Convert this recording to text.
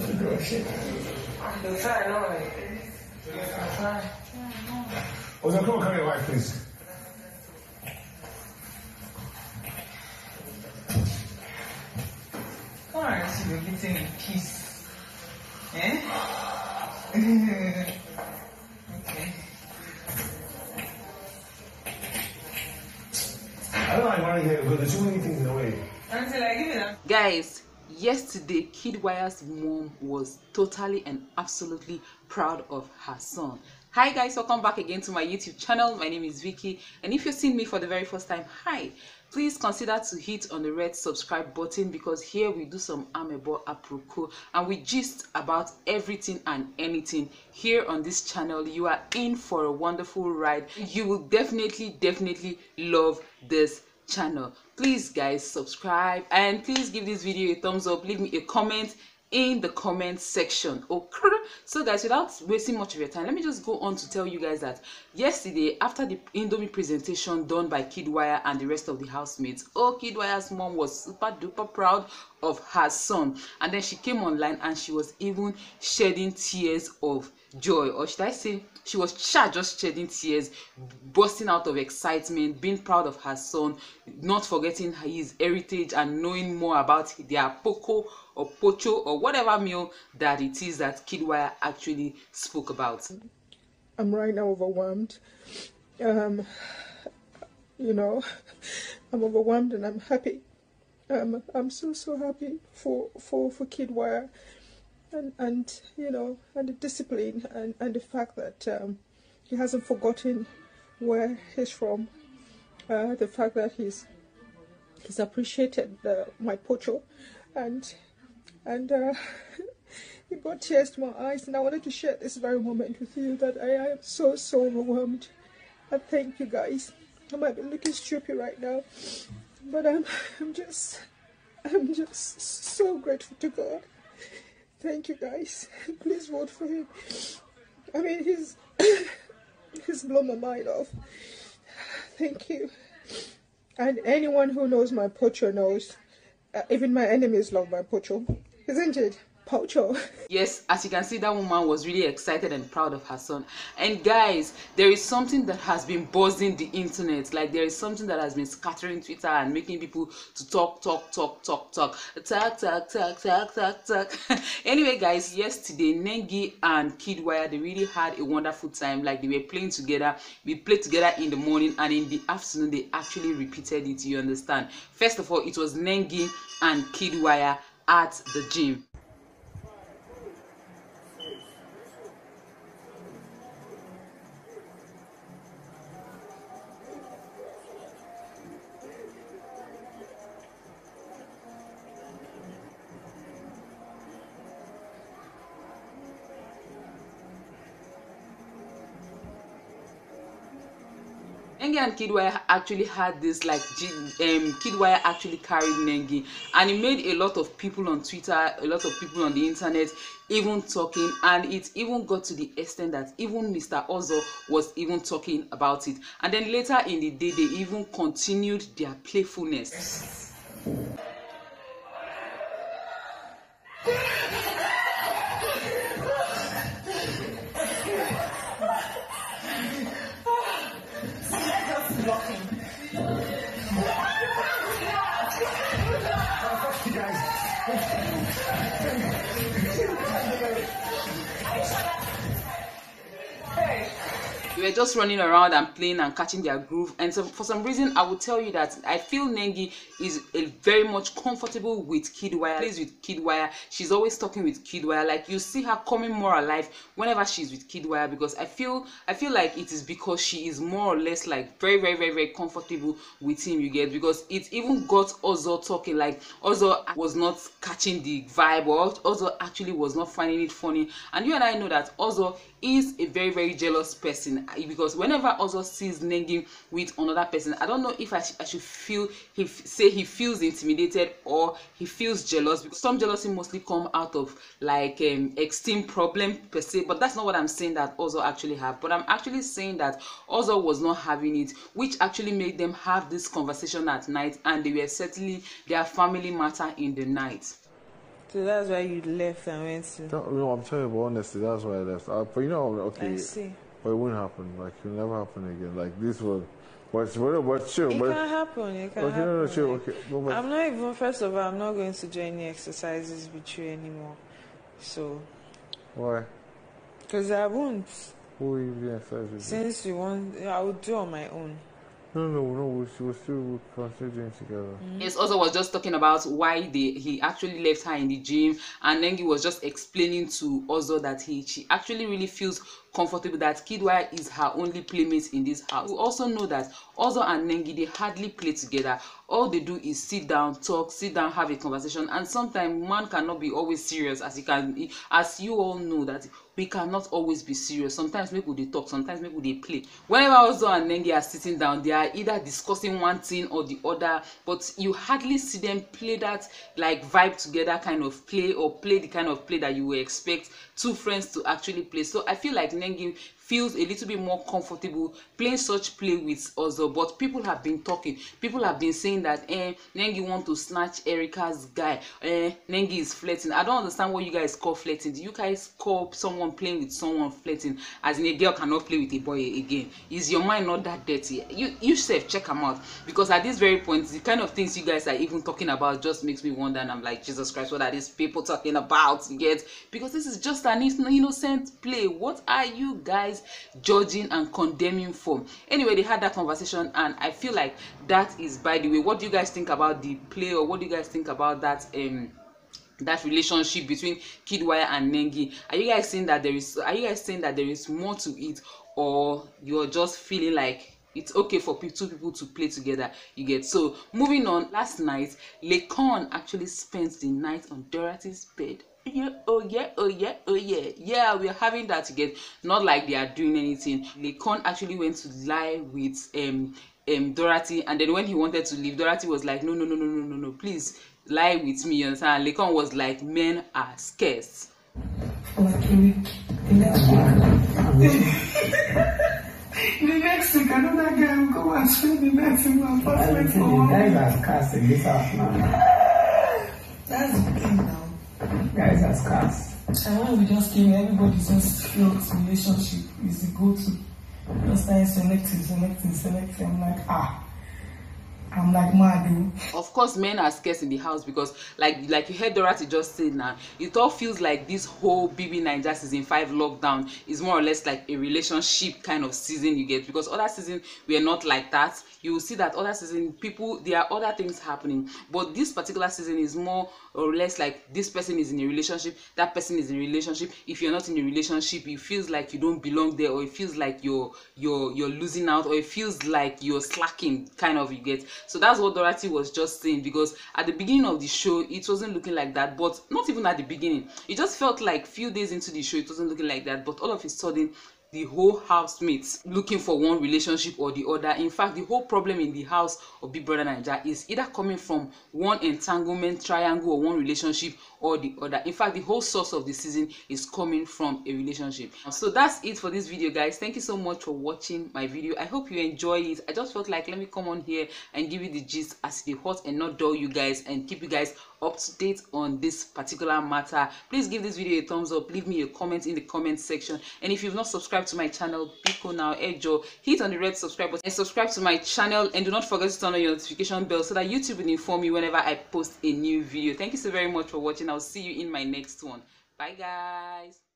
The fire, no, like, the fire. Ozo, come and carry your wife, please. Come on, see you eating in peace. Eh? okay. I don't like running here because there's too many things in the way. Until I give you that. Guys, yesterday Kiddwaya's mom was totally and absolutely proud of her son. Hi guys, welcome back again to my YouTube channel. My name is Vicky and if you're seeing me for the very first time, hi. Please consider to hit on the red subscribe button because here we do some amebo apropos and we gist about everything and anything here on this channel. You are in for a wonderful ride. You will definitely, definitely love this channel. Please guys subscribe and please give this video a thumbs up. Leave me a comment in the comment section okay? So guys without wasting much of your time let me just go on to tell you guys that yesterday after the indomie presentation done by Kiddwaya and the rest of the housemates oh Kiddwaya's mom was super duper proud of her son. And then she came online and she was even shedding tears of joy or should i say she was just shedding tears bursting out of excitement being proud of her son not forgetting his heritage and knowing more about their poco or pocho or whatever meal that it is that Kiddwaya actually spoke about. I'm right now overwhelmed. Um you know i'm overwhelmed and i'm happy. Um i'm so so happy for for for Kiddwaya and and you know and the discipline and and the fact that um, he hasn't forgotten where he's from. Uh, the fact that he's he's appreciated the, my pocho. And and uh, brought tears to my eyes. And I wanted to share this very moment with you that I, I am so so overwhelmed. I thank you guys. I might be looking stupid right now but I'm I'm just I'm just so grateful to God Thank you guys. Please vote for him. I mean, he's he's blown my mind off. Thank you. And anyone who knows my pocho knows. Uh, even my enemies love my pocho, isn't it? Pocho. Yes, as you can see, that woman was really excited and proud of her son. And guys, there is something that has been buzzing the internet. Like there is something that has been scattering Twitter and making people to talk, talk, talk, talk, talk, talk, talk, talk, talk, talk, talk. anyway, guys, yesterday Nengi and Kiddwaya they really had a wonderful time. Like they were playing together. We played together in the morning and in the afternoon they actually repeated it. You understand? First of all, it was Nengi and Kiddwaya at the gym. Nengi and Kidwire actually had this like um, Kidwire actually carried Nengi and it made a lot of people on Twitter, a lot of people on the internet even talking and it even got to the extent that even Mr. Ozo was even talking about it and then later in the day they even continued their playfulness. We were just running around and playing and catching their groove. And so for some reason i will tell you that i feel nengi is a very much comfortable with Kiddwaya plays with Kiddwaya she's always talking with Kiddwaya like you see her coming more alive whenever she's with kidwire because i feel i feel like it is because she is more or less like very very very very comfortable with him you get? Because it even got ozo talking like ozo was not catching the vibe or ozo actually was not finding it funny. And you and i know that ozo is a very very jealous person because whenever Ozo sees Nengi with another person I don't know if I, sh I should feel he say he feels intimidated or he feels jealous because some jealousy mostly come out of like um, extreme problem per se but that's not what I'm saying that Ozo actually have but I'm actually saying that Ozo was not having it which actually made them have this conversation at night and they were settling their family matter in the night So that's why you left and went to. That, you know, I'm telling you, but honestly, that's why I left. Uh, but you know, okay, I see. But it won't happen. Like, it'll never happen again. Like, this was, but, but, but chill, It but, can happen. It can okay, happen. no, no, chill, like- okay. No, but, I'm not even. First of all, I'm not going to do any exercises with you anymore. So, why? because I won't. Who are you being excited? Since you want, I will do on my own. No, no, no, we'll, we'll still continue doing together. Mm-hmm. Yes, also was just talking about why they he actually left her in the gym, and then he was just explaining to Ozo that he she actually really feels comfortable that Kiddwaya is her only playmate in this house. We also know that Ozo and Nengi they hardly play together. All they do is sit down, talk, sit down, have a conversation, and sometimes man cannot be always serious as you can as you all know that we cannot always be serious. Sometimes people they talk, sometimes people they play. Whenever Ozo and Nengi are sitting down, they are either discussing one thing or the other, but you hardly see them play that like vibe together kind of play or play the kind of play that you would expect two friends to actually play. So I feel like Nengi feels a little bit more comfortable playing such play with Ozo. But people have been talking. People have been saying that eh, Nengi want to snatch Erica's guy. Eh, Nengi is flirting. I don't understand what you guys call flirting. Do you guys call someone playing with someone flirting? As in a girl cannot play with a boy again. Is your mind not that dirty? You you self check them out because at this very point, the kind of things you guys are even talking about just makes me wonder. And I'm like, Jesus Christ, what are these people talking about? You get because this is just an innocent play. What are you guys judging and condemning for? Anyway, they had that conversation, and I feel like that is by the way. What do you guys think about the play, or what do you guys think about that? Um, that relationship between Kidwire and Nengi. Are you guys saying that there is? Are you guys saying that there is more to it, or you're just feeling like it's okay for two people to play together? You get so. Moving on. Last night, Lekon actually spent the night on Dorothy's bed. Yeah, oh yeah, oh yeah, oh yeah, yeah. We are having that again. Not like they are doing anything. Laycon actually went to lie with um um Dorathy, and then when he wanted to leave, Dorathy was like, no, no, no, no, no, no, no, please lie with me. You understand? And Laycon was like, men are scarce. For like a week. The next week. the next week, another guy will come and spend the night in my apartment for one guys week. are scarce in this house now. Guys are scarce. And when we just came, everybody just felt relationship is the go-to. Just started selecting, selecting, selecting. I'm like, ah. I'm like mad, of course men are scarce in the house because like like you heard dorothy just say now it all feels like this whole bb naija season five lockdown is more or less like a relationship kind of season you get because other season we are not like that. You will see that other season people there are other things happening but this particular season is more or less like this person is in a relationship that person is in a relationship. If you're not in a relationship it feels like you don't belong there or it feels like you're you're you're losing out or it feels like you're slacking kind of you get so that's what Dorathy was just saying because at the beginning of the show it wasn't looking like that but not even at the beginning. It just felt like few days into the show it wasn't looking like that but all of a sudden the whole housemates looking for one relationship or the other. In fact the whole problem in the house of big brother naija is either coming from one entanglement triangle or one relationship or the other. In fact the whole source of the season is coming from a relationship. So that's it for this video guys. Thank you so much for watching my video. I hope you enjoy it. I just felt like let me come on here and give you the gist as the hot and not dull you guys and keep you guys up to date on this particular matter. Please give this video a thumbs up. Leave me a comment in the comment section. And if you've not subscribed to my channel pico now ejo hit on the red subscribe button and subscribe to my channel. And do not forget to turn on your notification bell so that youtube will inform you whenever i post a new video. Thank you so very much for watching. I'll see you in my next one. Bye guys